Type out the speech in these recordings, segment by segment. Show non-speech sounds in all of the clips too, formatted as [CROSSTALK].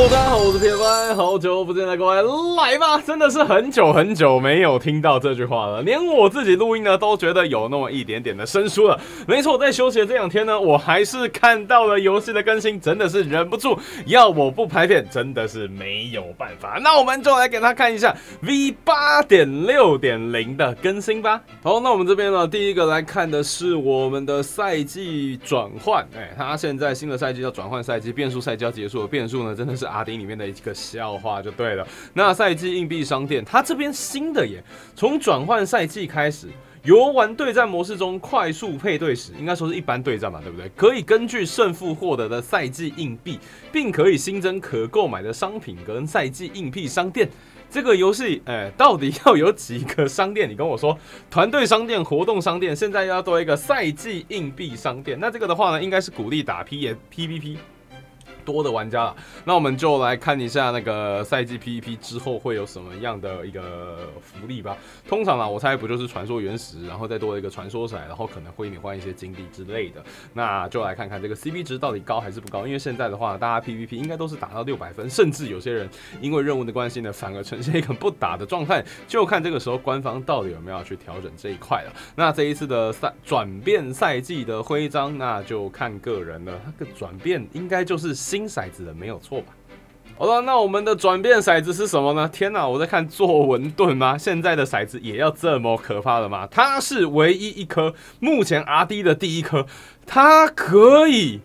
哦，大家好，我是铁帆，好久不见的各位，来吧！真的是很久很久没有听到这句话了，连我自己录音呢都觉得有那么一点点的生疏了。没错，在休息的这两天呢，我还是看到了游戏的更新，真的是忍不住要我不拍片，真的是没有办法。那我们就来给他看一下 V 八点六点零的更新吧。好，那我们这边呢，第一个来看的是我们的赛季转换，哎，它现在新的赛季叫转换赛季，变数赛季要结束了，变数呢真的是阿丁里面的一个笑话就对了。那赛季硬币商店，它这边新的耶，从转换赛季开始，游玩对战模式中快速配对时，应该说是一般对战嘛，对不对？可以根据胜负获得的赛季硬币，并可以新增可购买的商品跟赛季硬币商店。这个游戏，哎，到底要有几个商店？你跟我说，团队商店、活动商店，现在要多一个赛季硬币商店。那这个的话呢，应该是鼓励打 P 也 PVP。多的玩家了，那我们就来看一下那个赛季 PVP 之后会有什么样的一个福利吧。通常啊，我猜不就是传说原石，然后再多一个传说骰，然后可能会你换一些金币之类的。那就来看看这个 CP 值到底高还是不高。因为现在的话，大家 PVP 应该都是打到六百分，甚至有些人因为任务的关系呢，反而呈现一个不打的状态。就看这个时候官方到底有没有去调整这一块了。那这一次的赛转变赛季的徽章，那就看个人了。它的转变应该就是新。金骰子的没有错吧？好了，那我们的转变骰子是什么呢？天哪，我在看作文盾吗？现在的骰子也要这么可怕了吗？它是唯一一颗，目前 R D 的第一颗，它可以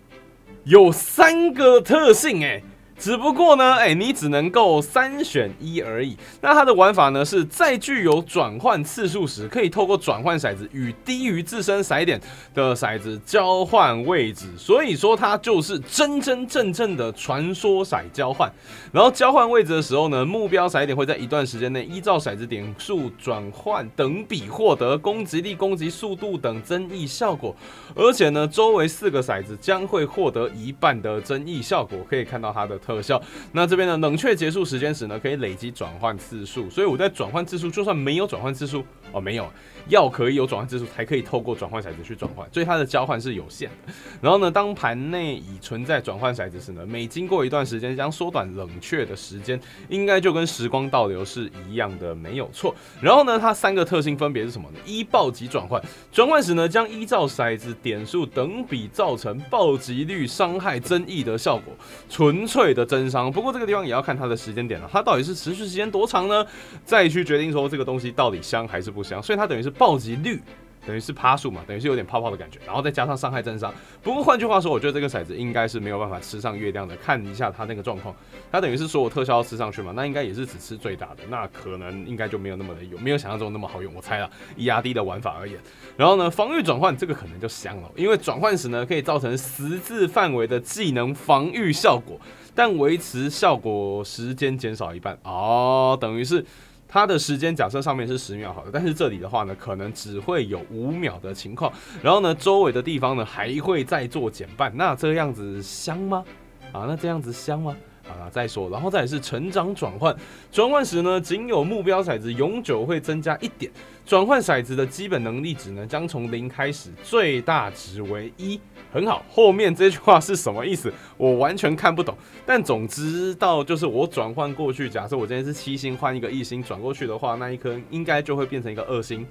有三个特性，哎。只不过呢，哎，你只能够三选一而已。那它的玩法呢，是在具有转换次数时，可以透过转换骰子与低于自身骰点的骰子交换位置。所以说，它就是真真正正的传说骰交换。然后交换位置的时候呢，目标骰点会在一段时间内依照骰子点数转换等比获得攻击力、攻击速度等增益效果。而且呢，周围四个骰子将会获得一半的增益效果。可以看到它的特。特效，那这边的冷却结束时间时呢，可以累积转换次数，所以我在转换次数，就算没有转换次数哦，没有。要可以有转换次数，才可以透过转换骰子去转换，所以它的交换是有限的。然后呢，当盘内已存在转换骰子时呢，每经过一段时间将缩短冷却的时间，应该就跟时光倒流是一样的，没有错。然后呢，它三个特性分别是什么呢？一暴击转换，转换时呢将依照骰子点数等比造成暴击率伤害增益的效果，纯粹的增伤。不过这个地方也要看它的时间点了，它到底是持续时间多长呢？再去决定说这个东西到底香还是不香。所以它等于是。暴击率等于是趴数嘛，等于是有点泡泡的感觉，然后再加上伤害增伤。不过换句话说，我觉得这个骰子应该是没有办法吃上月亮的。看一下它那个状况，它等于是所有特效要吃上去嘛，那应该也是只吃最大的，那可能应该就没有那么的有，没有想象中那么好用。我猜了，以压低的玩法而言，然后呢，防御转换这个可能就香了，因为转换时呢可以造成十字范围的技能防御效果，但维持效果时间减少一半哦，等于是。它的时间假设上面是十秒好的，但是这里的话呢，可能只会有五秒的情况。然后呢，周围的地方呢还会再做减半。那这样子香吗？啊，那这样子香吗？啊，再说，然后再是成长转换，转换时呢，仅有目标骰子永久会增加一点。转换骰子的基本能力值呢，将从零开始，最大值为一。很好，后面这句话是什么意思？我完全看不懂。但总之到就是我转换过去，假设我今天是七星换一个一星转过去的话，那一颗应该就会变成一个二星，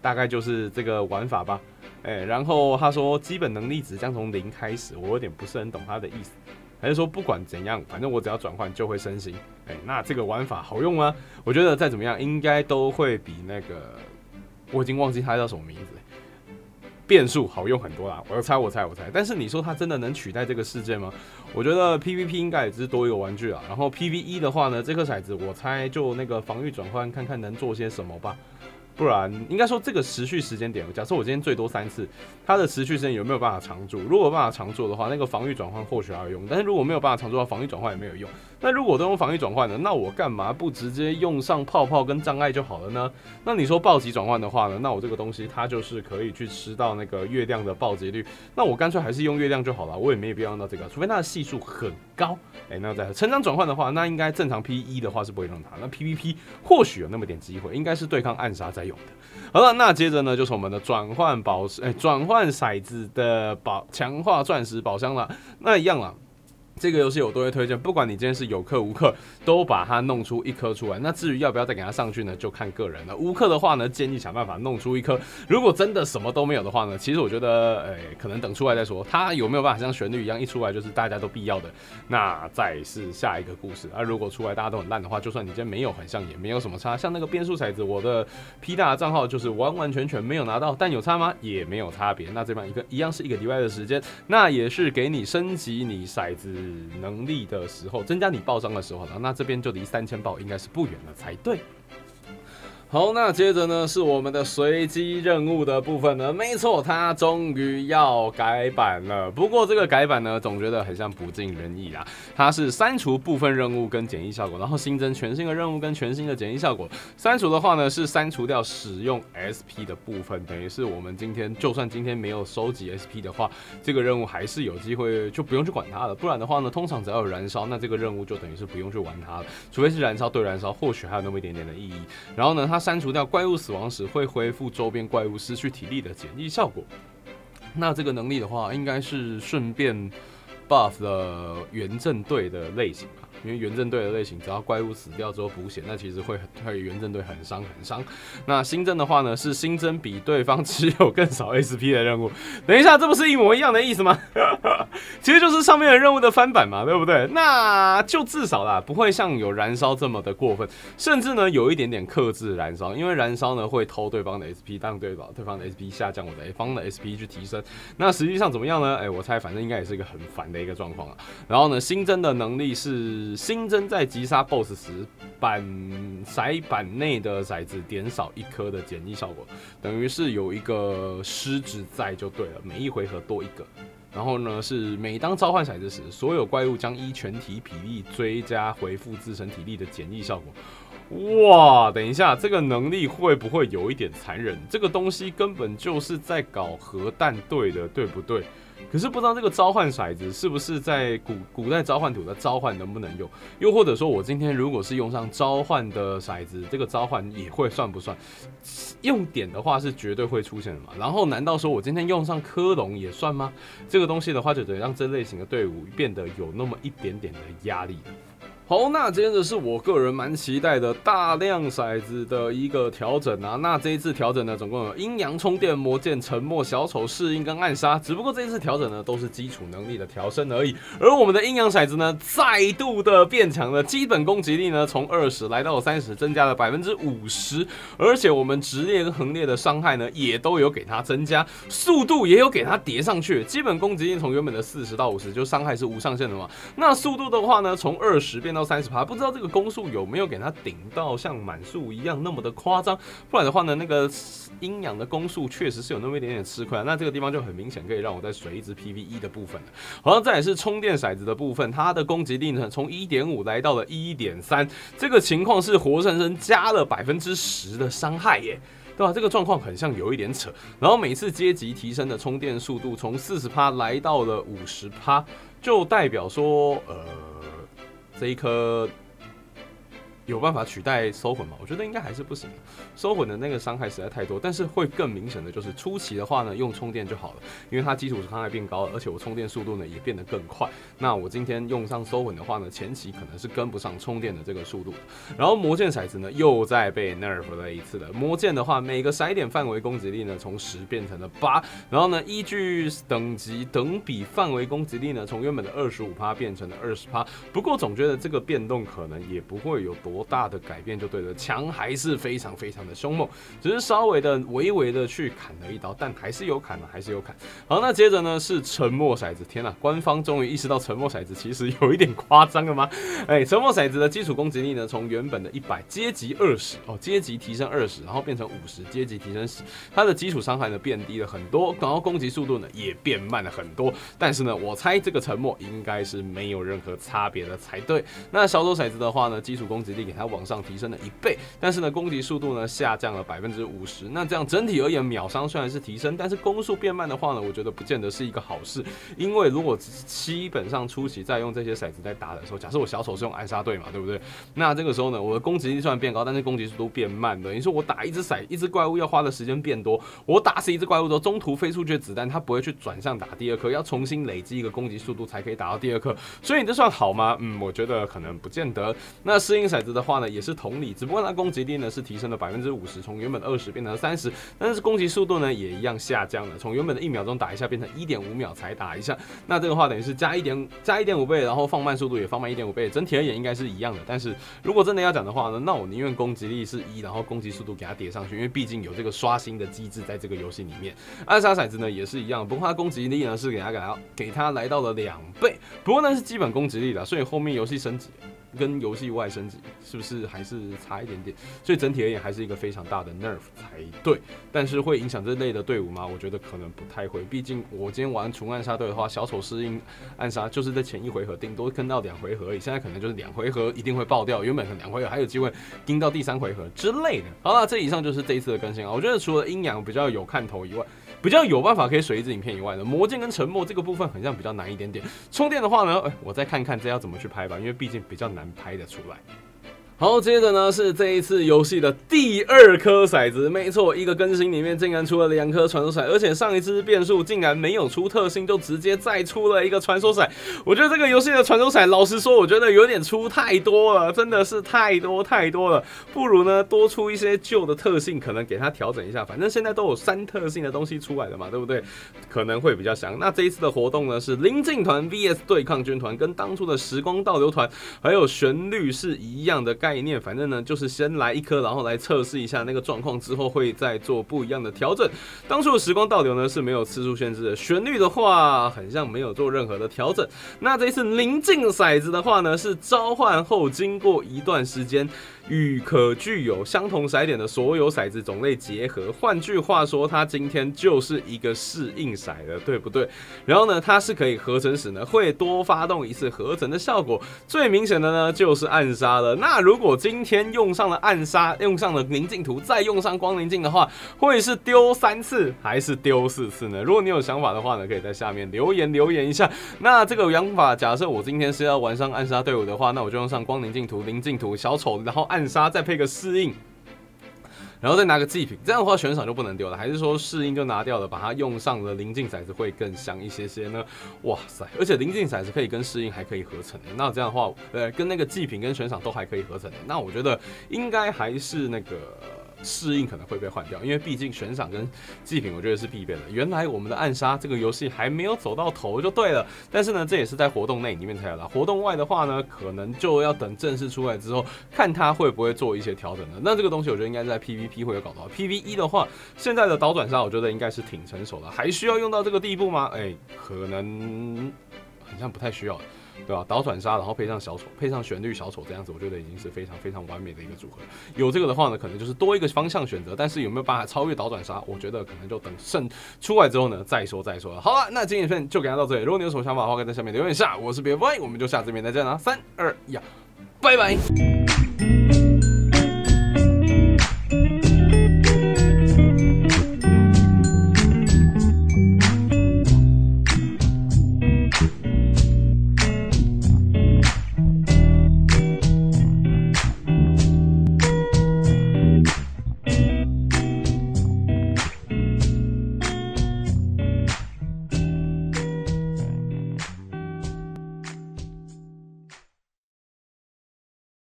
大概就是这个玩法吧。哎，然后他说基本能力值将从零开始，我有点不是很懂他的意思。还是说不管怎样，反正我只要转换就会升星。哎，那这个玩法好用吗？我觉得再怎么样，应该都会比那个我已经忘记它叫什么名字，变数好用很多啦。我要猜，我猜，我猜。但是你说它真的能取代这个世界吗？我觉得 PVP 应该也只是多一个玩具啊。然后 PVE 的话呢，这颗骰子我猜就那个防御转换，看看能做些什么吧。不然，应该说这个持续时间点，假设我今天最多三次，它的持续时间有没有办法长做？如果办法长做的话，那个防御转换或许还有用。但是如果没有办法长做，防御转换也没有用。那如果都用防御转换的，那我干嘛不直接用上泡泡跟障碍就好了呢？那你说暴击转换的话呢？那我这个东西它就是可以去吃到那个月亮的暴击率。那我干脆还是用月亮就好了，我也没有必要用到这个，除非它的系数很高。哎，那在成长转换的话，那应该正常 PVE 的话是不会用它。那 PVP 或许有那么点机会，应该是对抗暗杀在用的。好了，那接着呢，就是我们的转换宝石，哎，转换骰子的宝强化钻石宝箱了。那一样了，这个游戏我都会推荐，不管你今天是有氪无氪，都把它弄出一颗出来。那至于要不要再给它上去呢，就看个人了。无氪的话呢，建议想办法弄出一颗。如果真的什么都没有的话呢，其实我觉得，诶，可能等出来再说。它有没有办法像旋律一样一出来就是大家都必要的？那再是下一个故事。啊，如果出来大家都很烂的话，就算你今天没有很像，也没有什么差。像那个变数骰子，我的 P 大账号就是完完全全没有拿到，但有差吗？也没有差别。那这边一个一样是一个礼拜的时间，那也是给你升级你骰子。能力的时候，增加你爆伤的时候了，那这边就离三千爆应该是不远了才对。好，那接着呢是我们的随机任务的部分呢。没错，它终于要改版了。不过这个改版呢，总觉得很像不尽人意啦。它是删除部分任务跟简易效果，然后新增全新的任务跟全新的简易效果。删除的话呢，是删除掉使用 SP 的部分，等于是我们今天就算今天没有收集 SP 的话，这个任务还是有机会就不用去管它了。不然的话呢，通常只要有燃烧，那这个任务就等于是不用去玩它了。除非是燃烧对燃烧，或许还有那么一点点的意义。然后呢，它。删除掉怪物死亡时会恢复周边怪物失去体力的减益效果。那这个能力的话，应该是顺便 buff 了原阵队的类型。因为原阵队的类型，只要怪物死掉之后补血，那其实会对原阵队很伤很伤。那新增的话呢，是新增比对方 [LAUGHS] 持有更少 SP 的任务。等一下，这不是一模一样的意思吗？[LAUGHS] 其实就是上面的任务的翻版嘛，对不对？那就至少啦，不会像有燃烧这么的过分，甚至呢有一点点克制燃烧，因为燃烧呢会偷对方的 SP，让对方对方的 SP 下降，我的 A 方的 SP 去提升。那实际上怎么样呢？哎，我猜反正应该也是一个很烦的一个状况啊。然后呢，新增的能力是新增在击杀 BOSS 时，板骰板内的骰子点少一颗的减一效果，等于是有一个狮子在就对了，每一回合多一个。然后呢，是每当召唤骰子时，所有怪物将依全体体力追加回复自身体力的减一效果。哇，等一下，这个能力会不会有一点残忍？这个东西根本就是在搞核弹队的，对不对？可是不知道这个召唤骰子是不是在古古代召唤土的召唤能不能用？又或者说我今天如果是用上召唤的骰子，这个召唤也会算不算？用点的话是绝对会出现的嘛。然后难道说我今天用上科隆也算吗？这个东西的话，就得让这类型的队伍变得有那么一点点的压力。好，那接着是我个人蛮期待的大量骰子的一个调整啊。那这一次调整呢，总共有阴阳充电、魔剑、沉默、小丑、适应跟暗杀。只不过这一次调整呢，都是基础能力的调升而已。而我们的阴阳骰子呢，再度的变强了，基本攻击力呢从二十来到了三十，增加了百分之五十。而且我们直列跟横列的伤害呢，也都有给它增加，速度也有给它叠上去。基本攻击力从原本的四十到五十，就伤害是无上限的嘛。那速度的话呢，从二十变到三十趴，不知道这个攻速有没有给它顶到像满速一样那么的夸张？不然的话呢，那个阴阳的攻速确实是有那么一点点吃亏。那这个地方就很明显可以让我在随之 PVE 的部分好像再也是充电骰子的部分，它的攻击力呢从一点五来到了一点三，这个情况是活生生加了百分之十的伤害耶，对吧？这个状况很像有一点扯。然后每次阶级提升的充电速度从四十趴来到了五十趴，就代表说呃。这一颗。有办法取代收魂吗？我觉得应该还是不行。收魂的那个伤害实在太多，但是会更明显的就是初期的话呢，用充电就好了，因为它基础伤害变高了，而且我充电速度呢也变得更快。那我今天用上收魂的话呢，前期可能是跟不上充电的这个速度。然后魔剑骰子呢又在被 nerf 了一次的。魔剑的话，每个骰点范围攻击力呢从十变成了八，然后呢依据等级等比范围攻击力呢从原本的二十五趴变成了二十趴。不过总觉得这个变动可能也不会有多。多大的改变就对了，墙还是非常非常的凶猛，只是稍微的微微的去砍了一刀，但还是有砍的，还是有砍。好，那接着呢是沉默骰子，天呐，官方终于意识到沉默骰子其实有一点夸张了吗？[LAUGHS] 哎，沉默骰子的基础攻击力呢，从原本的一百阶级二十哦，阶级提升二十，然后变成五十，阶级提升十，它的基础伤害呢变低了很多，然后攻击速度呢也变慢了很多。但是呢，我猜这个沉默应该是没有任何差别的才对。那小丑骰子的话呢，基础攻击力。给它往上提升了一倍，但是呢，攻击速度呢下降了百分之五十。那这样整体而言，秒伤虽然是提升，但是攻速变慢的话呢，我觉得不见得是一个好事。因为如果基本上初期在用这些骰子在打的时候，假设我小丑是用暗杀队嘛，对不对？那这个时候呢，我的攻击力虽然变高，但是攻击速度变慢的。你说我打一只骰，一只怪物要花的时间变多，我打死一只怪物之后，中途飞出去的子弹它不会去转向打第二颗，要重新累积一个攻击速度才可以打到第二颗。所以你这算好吗？嗯，我觉得可能不见得。那适应骰子的话呢，也是同理，只不过它攻击力呢是提升了百分之五十，从原本的二十变成了三十，但是攻击速度呢也一样下降了，从原本的一秒钟打一下变成一点五秒才打一下。那这个话等于是加一点加一点五倍，然后放慢速度也放慢一点五倍，整体而言应该是一样的。但是如果真的要讲的话呢，那我宁愿攻击力是一，然后攻击速度给它叠上去，因为毕竟有这个刷新的机制在这个游戏里面。暗杀骰子呢也是一样，不过它攻击力呢是给它给它给它来到了两倍，不过那是基本攻击力的，所以后面游戏升级。跟游戏外升级是不是还是差一点点？所以整体而言还是一个非常大的 nerf 才对。但是会影响这类的队伍吗？我觉得可能不太会。毕竟我今天玩纯暗杀队的话，小丑适应暗杀就是在前一回合顶多跟到两回合而已。现在可能就是两回合一定会爆掉，原本可能两回合还有机会盯到第三回合之类的。好了，这以上就是这一次的更新啊。我觉得除了阴阳比较有看头以外，比较有办法可以水一支影片以外的魔镜跟沉默这个部分很像比较难一点点。充电的话呢，哎，我再看看这要怎么去拍吧，因为毕竟比较难拍得出来。好，接着呢是这一次游戏的第二颗骰子，没错，一个更新里面竟然出了两颗传说骰，而且上一次变数竟然没有出特性，就直接再出了一个传说骰。我觉得这个游戏的传说骰，老实说，我觉得有点出太多了，真的是太多太多了，不如呢多出一些旧的特性，可能给它调整一下。反正现在都有三特性的东西出来了嘛，对不对？可能会比较香。那这一次的活动呢是临近团 VS 对抗军团，跟当初的时光倒流团还有旋律是一样的。概念，反正呢就是先来一颗，然后来测试一下那个状况，之后会再做不一样的调整。当初的时光倒流呢是没有次数限制的，旋律的话很像没有做任何的调整。那这一次临近骰子的话呢是召唤后经过一段时间。与可具有相同骰点的所有骰子种类结合，换句话说，它今天就是一个适应骰了，对不对？然后呢，它是可以合成时呢，会多发动一次合成的效果。最明显的呢，就是暗杀了。那如果今天用上了暗杀，用上了宁静图，再用上光宁静的话，会是丢三次还是丢四次呢？如果你有想法的话呢，可以在下面留言留言一下。那这个想法，假设我今天是要玩上暗杀队伍的话，那我就用上光宁静图、宁静图、小丑，然后。暗杀再配个适应，然后再拿个祭品，这样的话悬赏就不能丢了。还是说适应就拿掉了，把它用上了临近骰子会更香一些些呢？哇塞！而且临近骰子可以跟适应还可以合成的，那这样的话，呃，跟那个祭品跟悬赏都还可以合成的。那我觉得应该还是那个。适应可能会被换掉，因为毕竟悬赏跟祭品，我觉得是必备的。原来我们的暗杀这个游戏还没有走到头就对了，但是呢，这也是在活动内里面才有的。活动外的话呢，可能就要等正式出来之后，看它会不会做一些调整了。那这个东西我觉得应该在 PVP 会有搞到。PVE 的话，现在的倒转杀我觉得应该是挺成熟的，还需要用到这个地步吗？哎，可能好像不太需要。对吧？倒转杀，然后配上小丑，配上旋律小丑，这样子我觉得已经是非常非常完美的一个组合。有这个的话呢，可能就是多一个方向选择。但是有没有办法超越倒转杀？我觉得可能就等胜出来之后呢再说再说了。好了，那今天影片就给大家到这里。如果你有什么想法的话，可以在下面留言一下。我是别 y 我们就下次面再见了。三二一，拜拜。